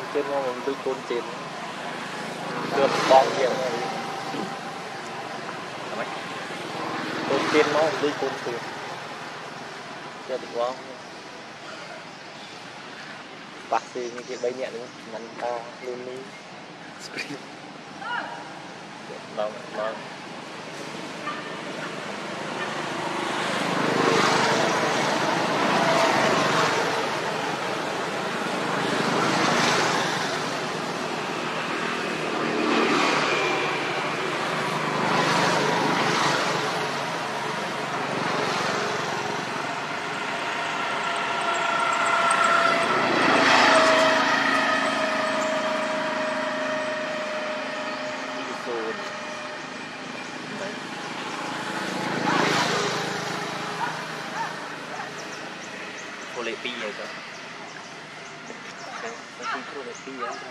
នជាតិមកមិនដូចកូនជាតិគឺបងយ៉ាងហ្នឹងកូនជាតិមកមិនដូចកូនជាតិចិត្តបងបាក់ស៊ីនេះគេ3នាក់នេះមិនតលូនីស្គ្រីមដល់ដល់ Episode អូលេ2ហើយទៅទៅគ្រូលេ2ហើយទៅ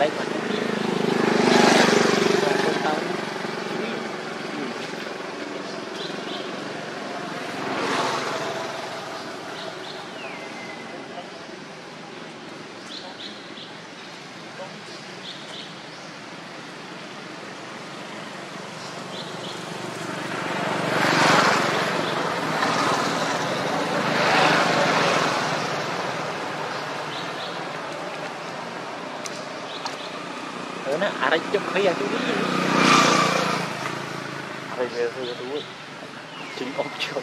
បា đây về thôi chú ơi chính ông trường